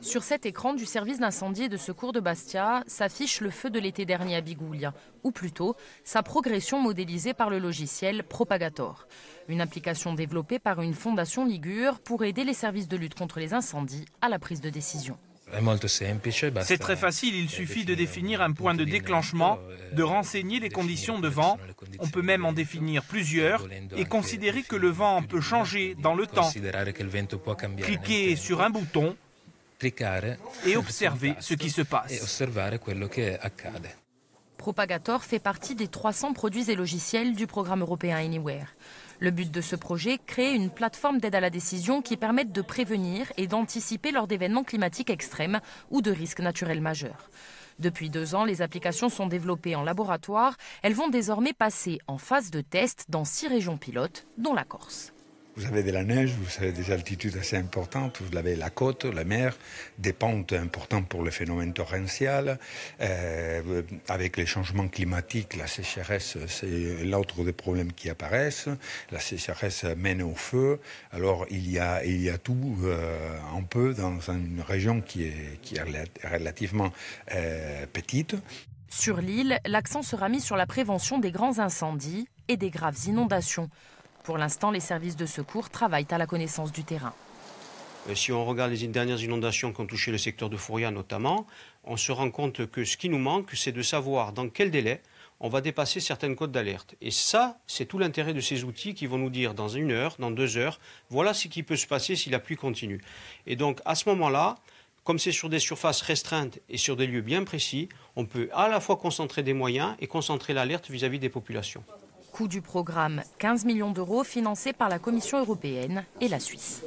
Sur cet écran du service d'incendie et de secours de Bastia s'affiche le feu de l'été dernier à Bigoulia, ou plutôt sa progression modélisée par le logiciel Propagator, une application développée par une fondation Ligure pour aider les services de lutte contre les incendies à la prise de décision. C'est très facile, il suffit de définir un point de déclenchement, de renseigner les conditions de vent. On peut même en définir plusieurs et considérer que le vent peut changer dans le temps. Cliquer sur un bouton et observer ce qui se passe. Propagator fait partie des 300 produits et logiciels du programme européen Anywhere. Le but de ce projet, créer une plateforme d'aide à la décision qui permette de prévenir et d'anticiper lors d'événements climatiques extrêmes ou de risques naturels majeurs. Depuis deux ans, les applications sont développées en laboratoire. Elles vont désormais passer en phase de test dans six régions pilotes, dont la Corse. Vous avez de la neige, vous avez des altitudes assez importantes, vous avez la côte, la mer, des pentes importantes pour le phénomène torrentiel. Euh, avec les changements climatiques, la sécheresse, c'est l'autre des problèmes qui apparaissent. La sécheresse mène au feu. Alors il y a, tout euh, un peu dans une région qui est, qui est relativement euh, petite. Sur l'île, l'accent sera mis sur la prévention des grands incendies et des graves inondations. Pour l'instant, les services de secours travaillent à la connaissance du terrain. Euh, si on regarde les dernières inondations qui ont touché le secteur de Fouria notamment, on se rend compte que ce qui nous manque, c'est de savoir dans quel délai on va dépasser certaines codes d'alerte. Et ça, c'est tout l'intérêt de ces outils qui vont nous dire dans une heure, dans deux heures, voilà ce qui peut se passer si la pluie continue. Et donc, à ce moment-là, comme c'est sur des surfaces restreintes et sur des lieux bien précis, on peut à la fois concentrer des moyens et concentrer l'alerte vis-à-vis des populations. Coût du programme 15 millions d'euros financé par la Commission européenne et la Suisse.